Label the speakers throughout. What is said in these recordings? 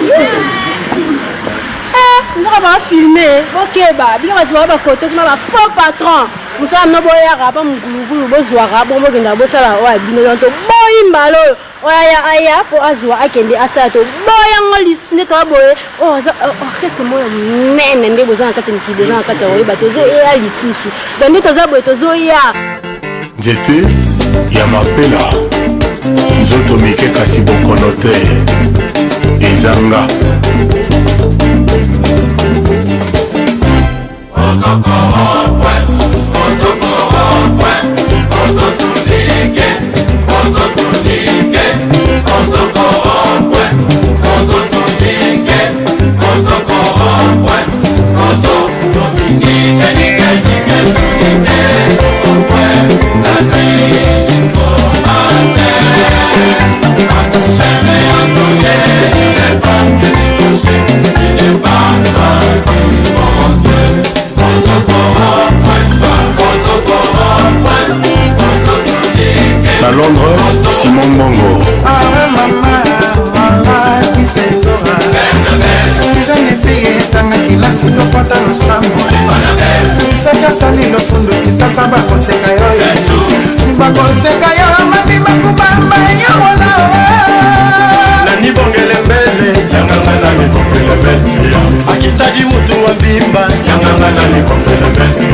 Speaker 1: biloko eh, bafilme bokeba biloko azwaka bakoto kuna bafaux patron mosala mino boyaka mpa mugulugulu bozwaka bongo bokendaka bosala oyo bino yon to boyimbala oyo oyo aya mpo azwa akende asala to boyango lisu nde toa boye oyo oh, aza orkestre oh, oh, moko ya monene nde boza na kati ya mikili boza na kati ya koyeba tozoya eh, lisusu don nde toza boye tozoya nzete ya mapela nzoto mike kasi bokono te ezanga Osoko, kilasi lokota na nsambo soki osali lofundu kisasa bakoseka yo bakoseka yo mami bakobamba yo wala nani bongele mbele yanganga na mikokele mbele akitaki mutu wa bimba yanganga na mikokele mbele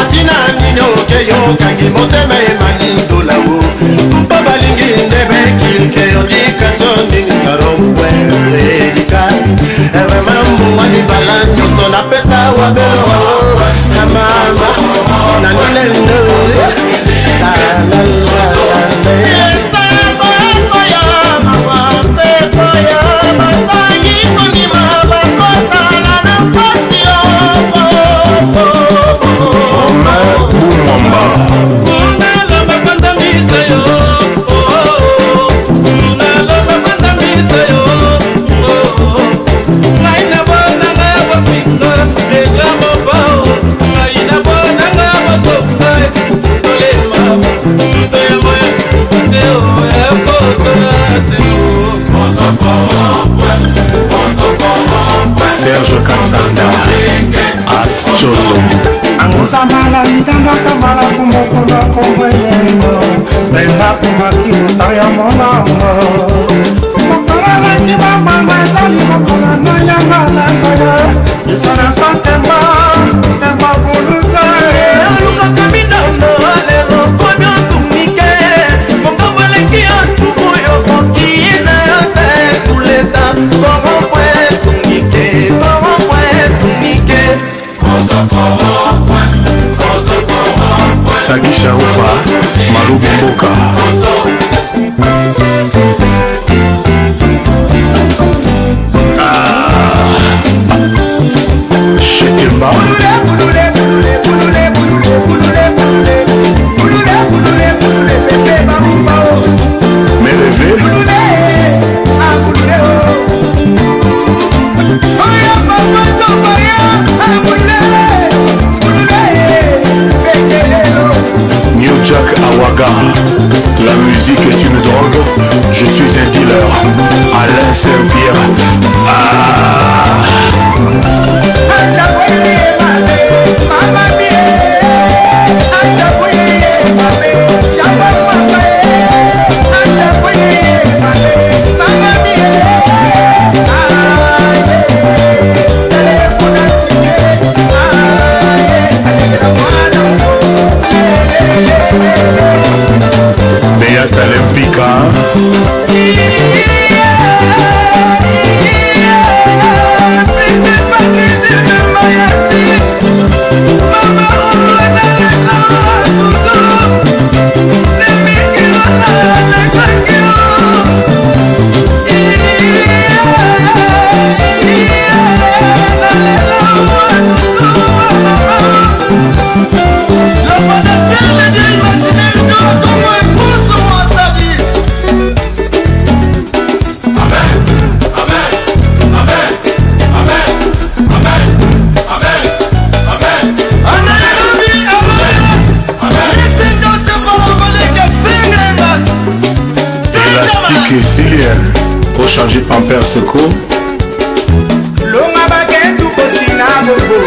Speaker 1: atina nini oke yo kangi motema emani makisa ya monamo mokolo nangi bamanga ezali mokolo nanyanga na ngaya biso na sa temba temba bulusa olukaka mindondo lelo komi otumike mokambo eleki yo ntumu yo mokili na yo te kuleta korompo etumike korompo etumike ozokorokwa ozokorokwa sagisha ufa malubi mboka do that, do that. voiture ochange pamper seco longa baketu kosinga bobo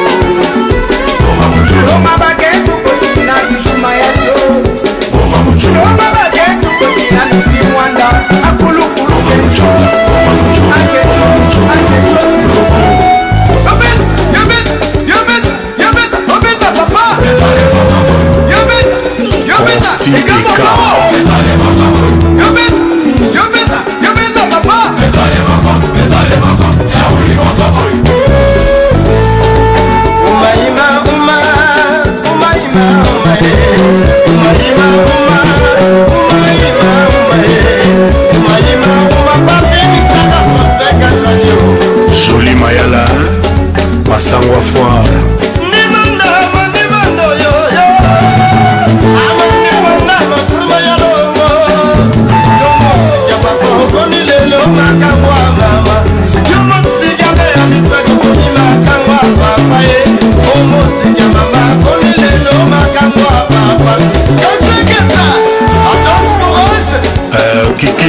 Speaker 1: que,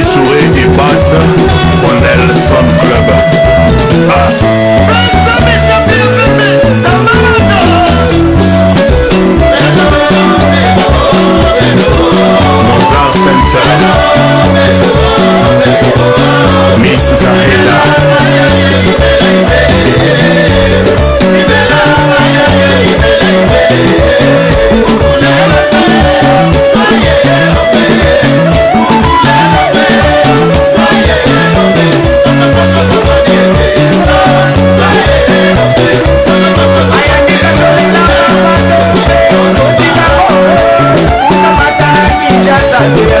Speaker 1: Hallelujah.